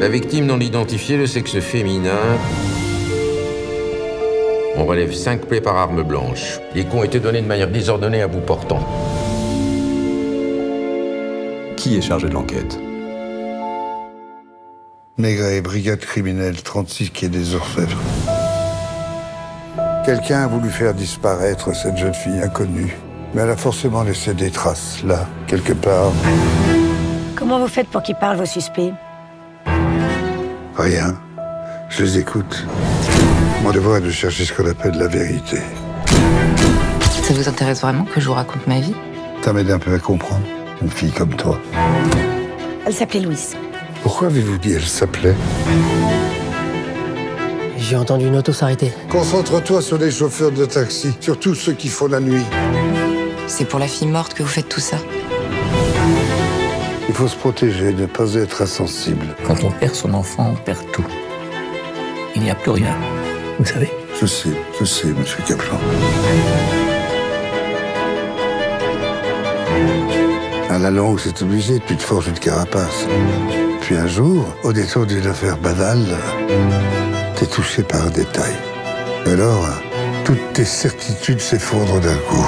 La victime non identifiée, le sexe féminin. On relève cinq plaies par arme blanche. Les coups ont été donnés de manière désordonnée à bout portant. Qui est chargé de l'enquête? Maigret, brigade criminelle 36 qui est des Orfèvres. Quelqu'un a voulu faire disparaître cette jeune fille inconnue. Mais elle a forcément laissé des traces, là, quelque part. Comment vous faites pour qu'ils parlent, vos suspects? Rien. Je les écoute. Mon devoir est de chercher ce qu'on appelle la vérité. Ça vous intéresse vraiment que je vous raconte ma vie? Ça m'aide un peu à comprendre. Une fille comme toi. Elle s'appelait Louise. Pourquoi avez-vous dit elle s'appelait? J'ai entendu une auto s'arrêter. Concentre-toi sur les chauffeurs de taxi, surtout ceux qui font la nuit. C'est pour la fille morte que vous faites tout ça? Il faut se protéger, ne pas être insensible. Quand on perd son enfant, on perd tout. Il n'y a plus rien. Vous savez Je sais, je sais, monsieur Kaplan. À la longue, c'est obligé, tu te forges une carapace. Puis un jour, au détour d'une affaire banale, t'es touché par un détail. Alors, toutes tes certitudes s'effondrent d'un coup.